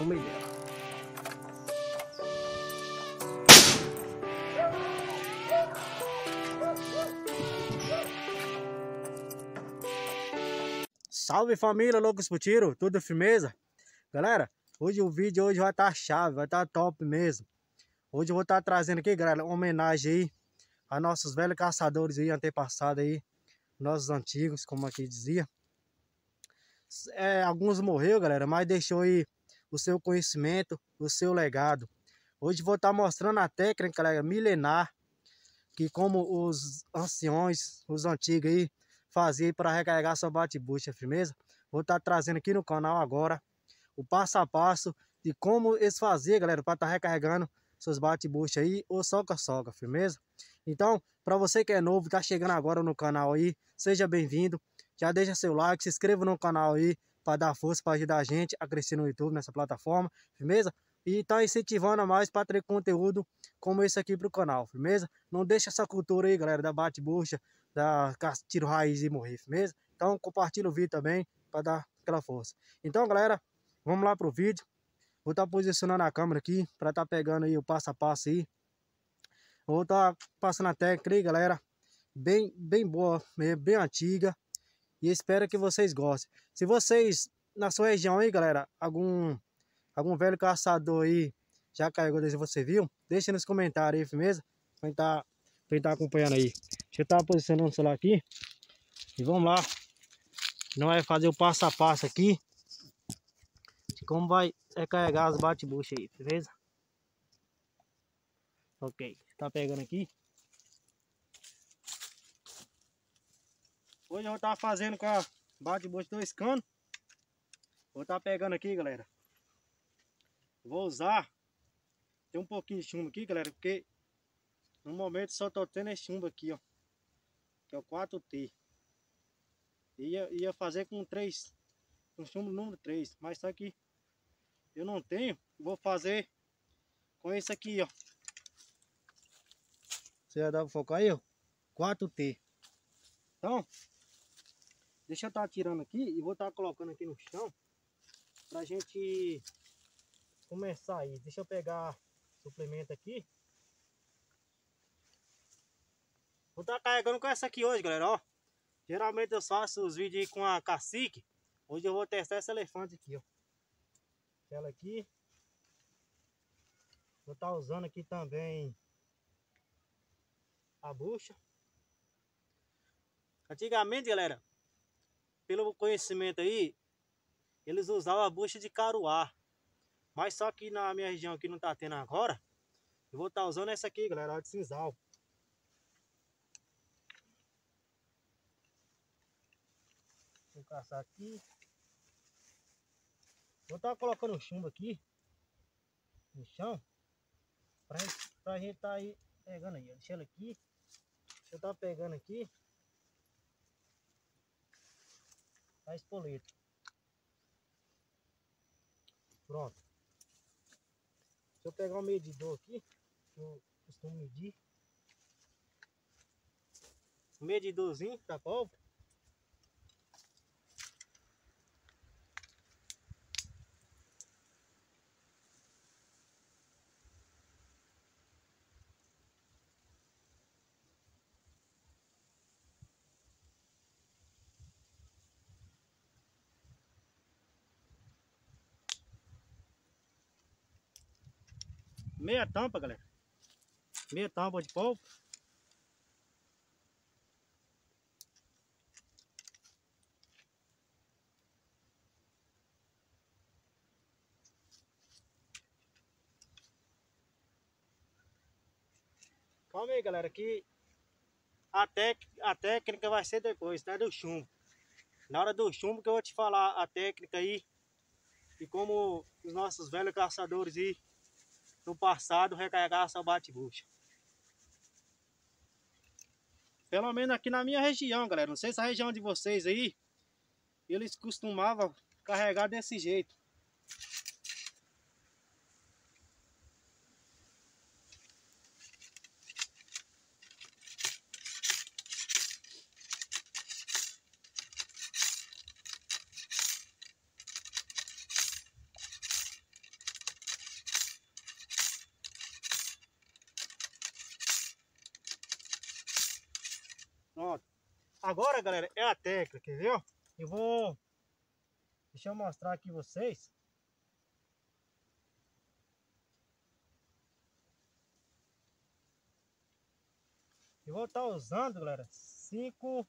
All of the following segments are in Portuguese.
Uma ideia. Salve família, loucos pro tiro, tudo firmeza? Galera, hoje o vídeo hoje vai estar tá chave, vai estar tá top mesmo. Hoje eu vou estar tá trazendo aqui, galera, uma homenagem aí a nossos velhos caçadores aí, antepassados aí, nossos antigos, como aqui dizia. É, alguns morreu, galera, mas deixou aí o seu conhecimento, o seu legado. Hoje vou estar mostrando a técnica, galera, milenar, que como os anciões, os antigos aí, fazer para recarregar sua bate-bucha, firmeza? Vou estar tá trazendo aqui no canal agora o passo a passo de como eles faziam, galera, para estar tá recarregando seus bate-bucha aí ou soca-soca, firmeza? Então, para você que é novo, tá chegando agora no canal aí, seja bem-vindo. Já deixa seu like, se inscreva no canal aí para dar força, para ajudar a gente a crescer no YouTube, nessa plataforma, firmeza? E tá incentivando a mais para ter conteúdo como esse aqui pro canal, firmeza? Não deixa essa cultura aí, galera, da bate-bucha, da tiro raiz e morrer, firmeza? Então compartilha o vídeo também para dar aquela força. Então, galera, vamos lá pro vídeo. Vou estar tá posicionando a câmera aqui para estar tá pegando aí o passo a passo aí. Vou estar tá passando a técnica aí, galera. Bem, bem boa, bem antiga. E espero que vocês gostem. Se vocês, na sua região aí, galera, algum, algum velho caçador aí já carregou desde você viu, deixa nos comentários aí, firmeza? Pra gente tá, pra gente tá acompanhando aí. Deixa eu estar posicionando o celular aqui. E vamos lá. Nós vai fazer o passo a passo aqui. De como vai recarregar as bate-bucha aí, beleza? Ok, tá pegando aqui. Hoje eu vou estar tá fazendo com a bate-bucha dois canos. Vou estar tá pegando aqui, galera. Vou usar. Tem um pouquinho de chumbo aqui, galera, porque no momento só tô tendo esse chumbo aqui, ó que é o 4T. Ia, ia fazer com 3, com chumbo número 3, mas só que eu não tenho, vou fazer com esse aqui, ó. Você já dá pra focar aí, ó? 4T. Então, deixa eu estar tá tirando aqui e vou estar tá colocando aqui no chão pra gente começar aí. Deixa eu pegar suplemento aqui. Vou estar tá carregando com essa aqui hoje, galera, ó. Geralmente eu faço os vídeos com a cacique. Hoje eu vou testar essa elefante aqui, ó. Ela aqui. Vou estar usando aqui também a bucha. Antigamente, galera, pelo conhecimento aí, eles usavam a bucha de caruá. Mas só que na minha região aqui não tá tendo agora. Eu vou estar tá usando essa aqui, galera, de cinzal. Vou caçar aqui. Vou estar tá colocando chumbo aqui no chão pra gente, pra gente tá aí pegando aí. Deixa ela aqui. Deixa eu tá pegando aqui. A espoleta. Pronto. Deixa eu pegar o medidor aqui. Que eu costumo medir. O medidorzinho da pólvora. Meia tampa, galera. Meia tampa de polvo. Calma aí, galera, que a, a técnica vai ser depois, né, do chumbo. Na hora do chumbo que eu vou te falar a técnica aí e como os nossos velhos caçadores aí no passado recarregar sua bate-bucha. Pelo menos aqui na minha região, galera. Não sei se a região de vocês aí, eles costumavam carregar desse jeito. Pronto. Agora, galera, é a técnica, quer ver? Eu vou... Deixa eu mostrar aqui vocês. Eu vou estar tá usando, galera, cinco...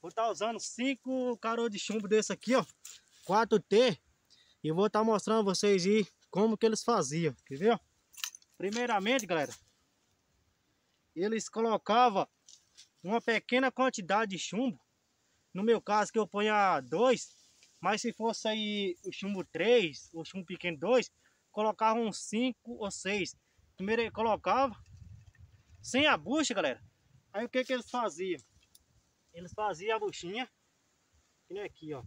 Vou estar tá usando cinco caroços de chumbo desse aqui, ó. 4T. E vou estar tá mostrando a vocês aí como que eles faziam. Quer ver? Primeiramente, galera, eles colocavam uma pequena quantidade de chumbo. No meu caso, que eu ponha dois. Mas se fosse aí o chumbo 3, o chumbo pequeno 2, colocavam uns 5 ou 6. Primeiro ele colocava sem a bucha, galera. Aí o que que eles faziam? Eles faziam a buchinha, que nem aqui, ó.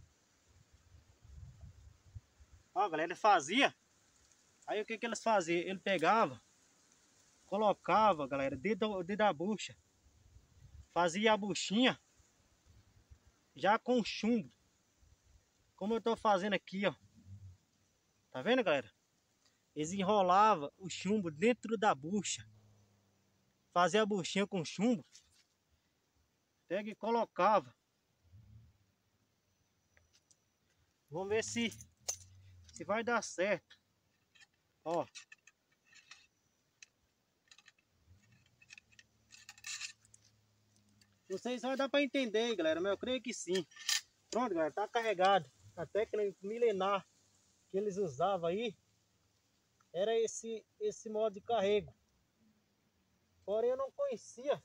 Ó, galera, ele fazia. Aí o que que eles faziam? Ele pegava, colocava, galera, dentro, dentro da bucha. Fazia a buchinha já com chumbo. Como eu tô fazendo aqui, ó. Tá vendo, galera? Eles enrolavam o chumbo dentro da bucha. Fazia a buchinha com chumbo. Pega e colocava. Vamos ver se se vai dar certo. Ó. Se vai dar para entender, galera, mas eu creio que sim. Pronto, galera, tá carregado. A técnica milenar que eles usavam aí era esse, esse modo de carrego. Porém eu não conhecia.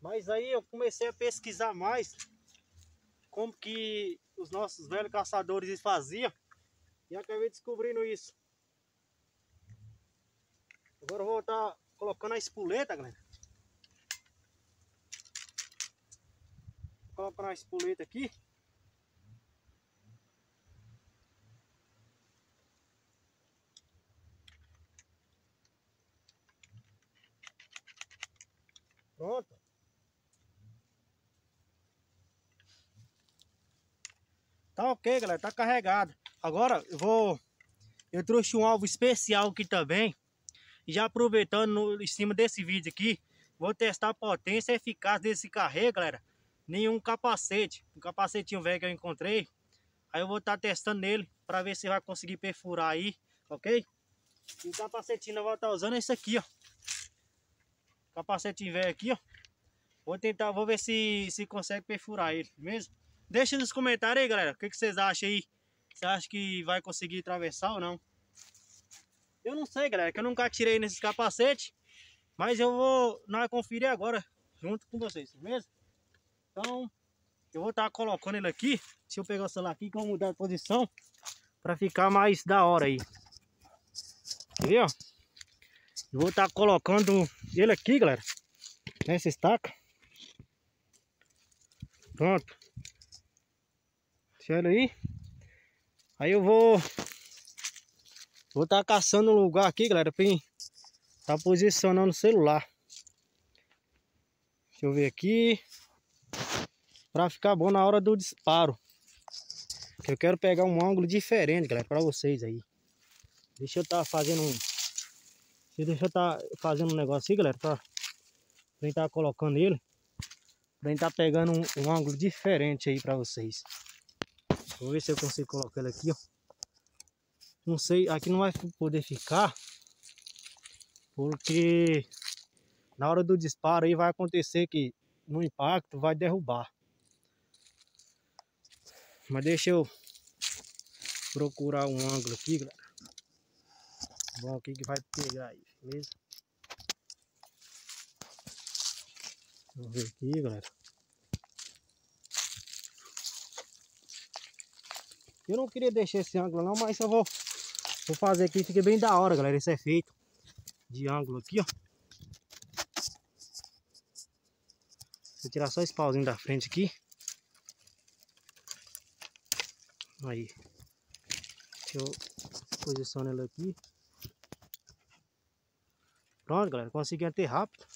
Mas aí eu comecei a pesquisar mais como que os nossos velhos caçadores faziam. E acabei descobrindo isso. Agora eu vou estar colocando a espoleta, galera. Colocar a espoleta aqui. Pronto. Tá ok, galera. Tá carregado. Agora eu vou... Eu trouxe um alvo especial aqui também. Já aproveitando no, em cima desse vídeo aqui, vou testar a potência e eficácia desse carrego, galera. Nenhum capacete. Um capacetinho velho que eu encontrei. Aí eu vou estar tá testando nele para ver se vai conseguir perfurar aí, ok? E o capacetinho eu vou estar tá usando esse aqui, ó. Capacetinho velho aqui, ó. Vou tentar, vou ver se, se consegue perfurar ele, mesmo? Deixa nos comentários aí, galera. O que, que vocês acham aí? Você acha que vai conseguir atravessar ou não? Eu não sei, galera, que eu nunca tirei nesses capacetes. Mas eu vou nós conferir agora, junto com vocês, mesmo? Então, eu vou estar tá colocando ele aqui. Deixa eu pegar o celular aqui que eu vou mudar de posição. Pra ficar mais da hora aí. Viu? Eu vou estar tá colocando ele aqui, galera. Nessa estaca. Pronto. Deixa ele aí. Aí eu vou... Vou estar tá caçando um lugar aqui, galera, pra tá posicionando o celular. Deixa eu ver aqui. Pra ficar bom na hora do disparo. Eu quero pegar um ângulo diferente, galera, pra vocês aí. Deixa eu estar tá fazendo um... Deixa eu estar tá fazendo um negócio aqui, galera. Pra gente tá colocando ele. Pra gente tá pegando um, um ângulo diferente aí pra vocês. Vou ver se eu consigo colocar ele aqui, ó. Não sei, aqui não vai poder ficar. Porque na hora do disparo aí vai acontecer que no impacto vai derrubar. Mas deixa eu procurar um ângulo aqui, galera. Bom aqui que vai pegar aí, beleza? Vamos ver aqui, galera. Eu não queria deixar esse ângulo não, mas eu vou, vou fazer aqui, fica bem da hora, galera, esse efeito de ângulo aqui, ó. Vou tirar só esse pauzinho da frente aqui. Aí. Deixa eu posicionar ele aqui. Pronto, galera, consegui até rápido.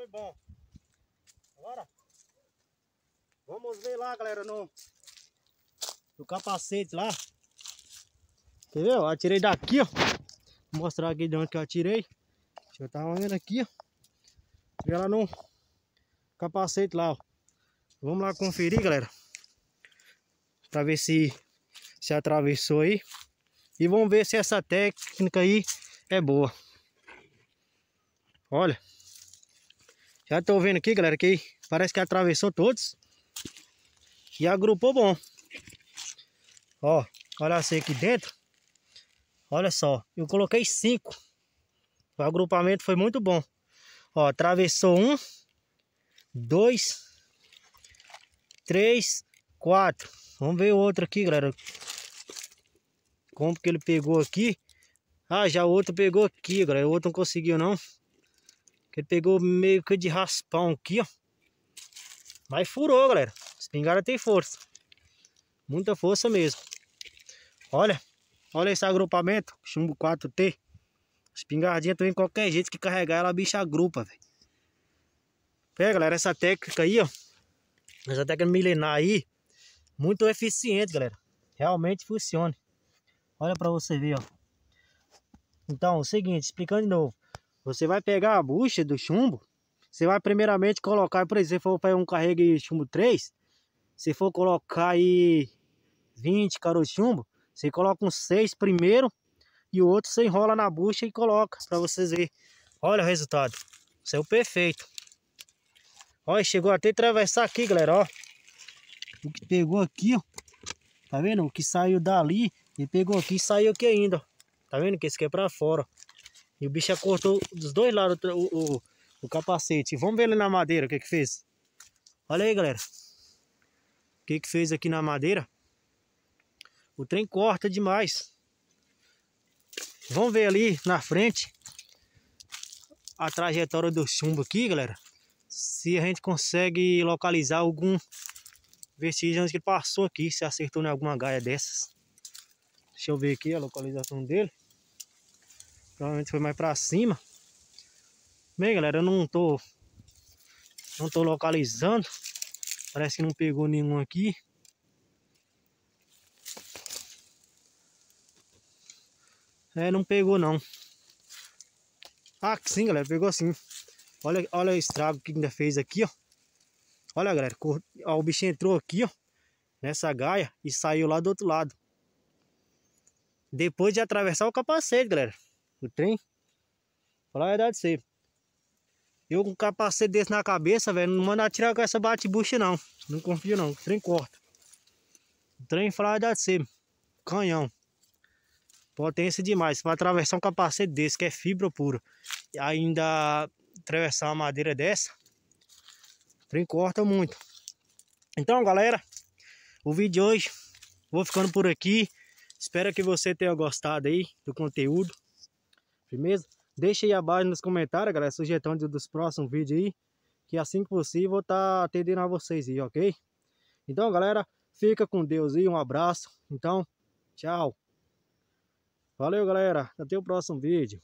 Foi bom. Agora, vamos ver lá, galera, no, no capacete lá. Ver? Eu atirei daqui, ó. Vou mostrar aqui de onde que eu atirei. Eu tava vendo aqui, ó. E ela no capacete lá, ó. Vamos lá conferir, galera. Pra ver se se atravessou aí. E vamos ver se essa técnica aí é boa. Olha. Já tô vendo aqui, galera, que parece que atravessou todos. E agrupou bom. Ó, olha assim aqui dentro. Olha só, eu coloquei cinco. O agrupamento foi muito bom. Ó, atravessou um, dois, três, quatro. Vamos ver o outro aqui, galera. Como que ele pegou aqui. Ah, já o outro pegou aqui, galera. O outro não conseguiu, não. Ele pegou meio que de raspão aqui, ó. Mas furou, galera. Espingarda tem força. Muita força mesmo. Olha. Olha esse agrupamento. Chumbo 4T. Espingardinha também, qualquer jeito que carregar ela, a bicha agrupa, velho. Pega, galera, essa técnica aí, ó. Essa técnica milenar aí. Muito eficiente, galera. Realmente funciona. Olha pra você ver, ó. Então, é o seguinte, explicando de novo. Você vai pegar a bucha do chumbo. Você vai primeiramente colocar, por exemplo, se for para um carregue chumbo 3. Se for colocar aí 20 caroços chumbo. Você coloca um 6 primeiro e o outro você enrola na bucha e coloca para vocês verem. Olha o resultado. Saiu perfeito. Olha, chegou até atravessar aqui, galera, ó. O que pegou aqui, ó. Tá vendo? O que saiu dali e pegou aqui e saiu aqui ainda, ó. Tá vendo que esse aqui é pra fora, ó. E o bicho cortou dos dois lados o, o, o capacete. Vamos ver ali na madeira o que que fez. Olha aí, galera. O que que fez aqui na madeira. O trem corta demais. Vamos ver ali na frente a trajetória do chumbo aqui, galera. Se a gente consegue localizar algum vestígio onde ele passou aqui, se acertou em alguma gaia dessas. Deixa eu ver aqui a localização dele. Provavelmente foi mais pra cima. Bem, galera, eu não tô... Não tô localizando. Parece que não pegou nenhum aqui. É, não pegou não. Ah, sim, galera, pegou sim. Olha, olha o estrago que ainda fez aqui, ó. Olha, galera, ó, o bicho entrou aqui, ó. Nessa gaia e saiu lá do outro lado. Depois de atravessar o capacete, galera. O trem. Falar a verdade você. Eu com um capacete desse na cabeça, velho, não manda tirar com essa bate-bucha, não. Não confio, não. O trem corta. O trem, falar a verdade você. Canhão. Potência demais. Para atravessar um capacete desse, que é fibra pura, e ainda atravessar uma madeira dessa, o trem corta muito. Então, galera, o vídeo de hoje, vou ficando por aqui. Espero que você tenha gostado aí do conteúdo. Firmeza? Deixa aí abaixo nos comentários, galera, sugestão dos próximos vídeos aí. Que assim que possível vou tá atendendo a vocês aí, ok? Então, galera, fica com Deus aí. Um abraço. Então, tchau. Valeu, galera. Até o próximo vídeo.